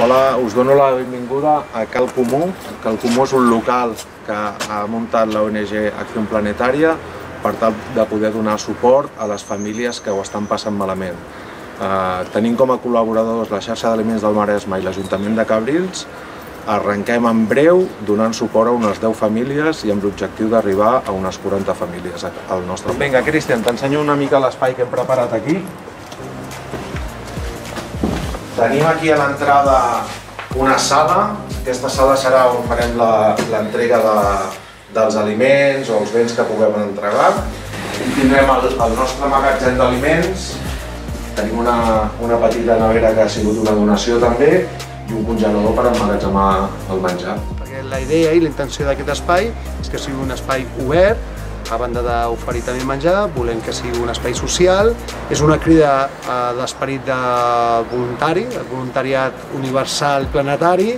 Hola, us dono la benvinguda a Cal Comú. Cal Comú és un local que ha muntat la ONG Acció Planetària per tal de poder donar suport a les famílies que ho estan passant malament. Eh, tenim com a col·laboradors la xarxa d'aliments del Maresme i l'Ajuntament de Cabrils. Arrenquem en breu donant suport a unes 10 famílies i amb l'objectiu d'arribar a unes 40 famílies al nostre Vinga, Cristian, t'ensenyo una mica l'espai que hem preparat aquí. Tenim aquí a l'entrada una sala. Aquesta sala serà on farem l'entrega de, dels aliments o els béns que puguem entregar. I tindrem el, el nostre magatzem d'aliments. Tenim una, una petita nevera que ha sigut una donació també i un congelador per emmagatzemar el menjar. Perquè la idea i la intenció d'aquest espai és que sigui un espai obert, a banda d'oferir també menjar, volem que sigui un espai social, és una crida eh, d'esperit de voluntari, el voluntariat universal planetari,